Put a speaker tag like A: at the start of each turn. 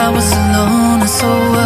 A: I was alone and so